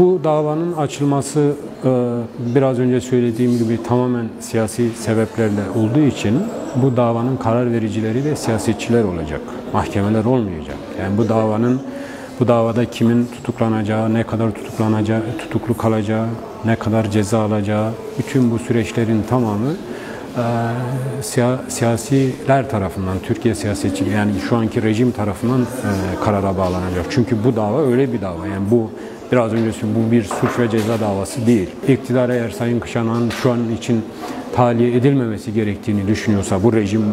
Bu davanın açılması e, biraz önce söylediğim gibi tamamen siyasi sebeplerle olduğu için bu davanın karar vericileri de siyasetçiler olacak. Mahkemeler olmayacak. Yani bu davanın bu davada kimin tutuklanacağı, ne kadar tutuklanacağı, tutuklu kalacağı, ne kadar ceza alacağı, bütün bu süreçlerin tamamı e, siyasiler tarafından, Türkiye siyasetçiliği yani şu anki rejim tarafından e, karara bağlanacak. Çünkü bu dava öyle bir dava. Yani bu biraz önce bu bir suç ve ceza davası değil. İktidar eğer Sayın Kışanak'ın şu an için tahliye edilmemesi gerektiğini düşünüyorsa, bu rejim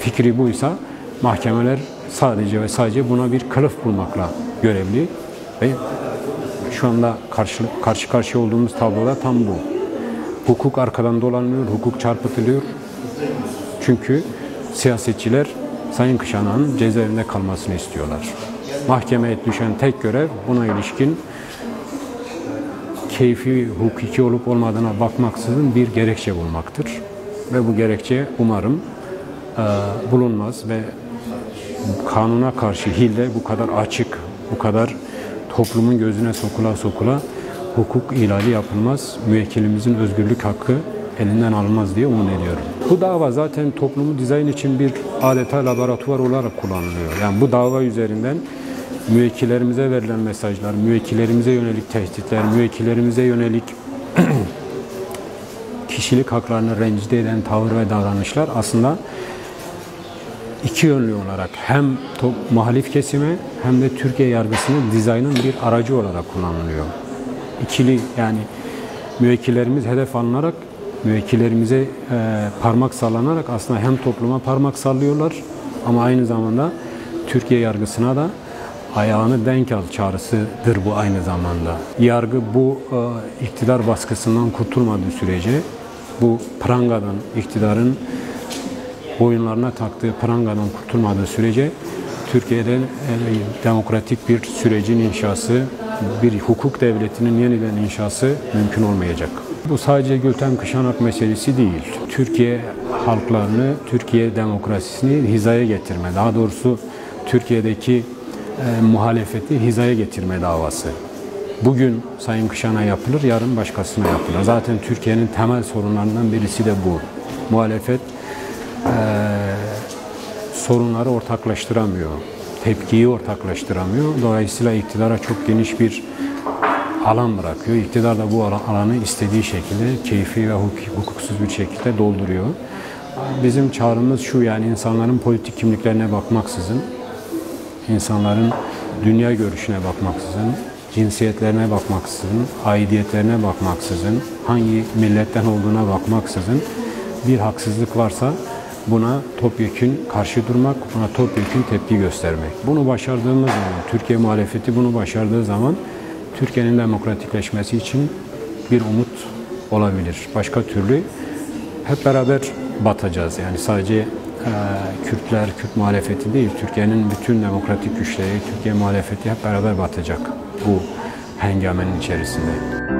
fikri buysa mahkemeler sadece ve sadece buna bir kılıf bulmakla görevli ve şu anda karşı, karşı karşıya olduğumuz tabloda tam bu. Hukuk arkadan dolanıyor, hukuk çarpıtılıyor. Çünkü siyasetçiler Sayın Kışanak'ın cezaevinde kalmasını istiyorlar. Mahkemeye düşen tek görev buna ilişkin keyfi hukuki olup olmadığına bakmaksızın bir gerekçe bulmaktır. Ve bu gerekçe umarım e, bulunmaz ve kanuna karşı hile bu kadar açık, bu kadar toplumun gözüne sokula sokula hukuk ihlali yapılmaz. Müvekkilimizin özgürlük hakkı elinden alınmaz diye umut ediyorum. Bu dava zaten toplumu dizayn için bir adeta laboratuvar olarak kullanılıyor. Yani bu dava üzerinden müvekkillerimize verilen mesajlar, müvekkillerimize yönelik tehditler, müvekkillerimize yönelik kişilik haklarını rencide eden tavır ve davranışlar aslında iki yönlü olarak hem top, muhalif kesime hem de Türkiye yargısının dizaynın bir aracı olarak kullanılıyor. İkili yani müvekkillerimiz hedef alınarak müvekkillerimize e, parmak sallanarak aslında hem topluma parmak sallıyorlar ama aynı zamanda Türkiye yargısına da ayağını denk al çağrısıdır bu aynı zamanda. Yargı bu e, iktidar baskısından kurtulmadığı sürece bu prangadan iktidarın boyunlarına taktığı prangadan kurtulmadığı sürece Türkiye'de e, demokratik bir sürecin inşası, bir hukuk devletinin yeniden inşası mümkün olmayacak. Bu sadece Gülten Kışanak meselesi değil. Türkiye halklarını, Türkiye demokrasisini hizaya getirme, daha doğrusu Türkiye'deki e, muhalefeti hizaya getirme davası. Bugün Sayın Kışan'a yapılır, yarın başkasına yapılır. Zaten Türkiye'nin temel sorunlarından birisi de bu. Muhalefet e, sorunları ortaklaştıramıyor, tepkiyi ortaklaştıramıyor. Dolayısıyla iktidara çok geniş bir alan bırakıyor. İktidar da bu alanı istediği şekilde keyfi ve hukuksuz bir şekilde dolduruyor. Bizim çağrımız şu yani insanların politik kimliklerine bakmaksızın, insanların dünya görüşüne bakmaksızın, cinsiyetlerine bakmaksızın, aidiyetlerine bakmaksızın, hangi milletten olduğuna bakmaksızın bir haksızlık varsa buna topyekün karşı durmak, buna topyekün tepki göstermek. Bunu başardığımız zaman, Türkiye muhalefeti bunu başardığı zaman Türkiye'nin demokratikleşmesi için bir umut olabilir. Başka türlü hep beraber batacağız. Yani sadece Kürtler, Kürt muhalefeti değil, Türkiye'nin bütün demokratik güçleri, Türkiye muhalefeti hep beraber batacak bu hengamenin içerisinde.